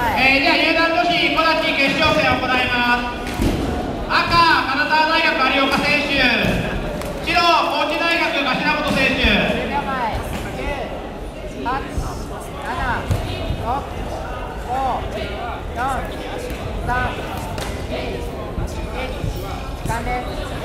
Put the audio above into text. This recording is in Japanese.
さい、えー、では入団女子小立決勝戦を行います。赤金沢大学有岡選手。白高知大学頭本選手。秒前9 8 7 6 5 4 3 2 3です。